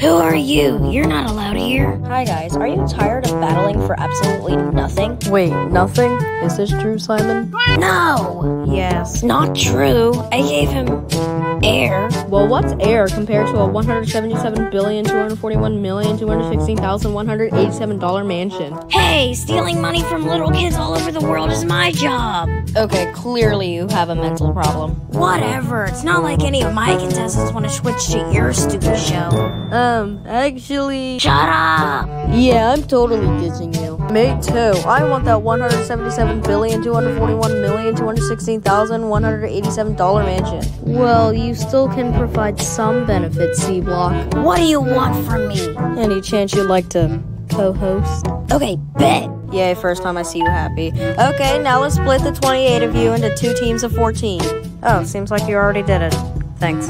Who are you? You're not allowed here. Hi guys, are you tired of battling for absolutely nothing? Wait, nothing? Is this true, Simon? No, Yes. not true. I gave him air. Well, what's air compared to a $177,241,216,187 mansion? Hey, stealing money from little kids all over the world is my job. Okay, clearly you have a mental problem. Whatever. It's not like any of my contestants want to switch to your stupid show. Um, actually. Shut up. Yeah, I'm totally ditching. Me too. I want that $177,241,216,187 mansion. Well, you still can provide some benefits, C Block. What do you want from me? Any chance you'd like to co host? Okay, bet. Yay, first time I see you happy. Okay, now let's split the 28 of you into two teams of 14. Oh, seems like you already did it. Thanks.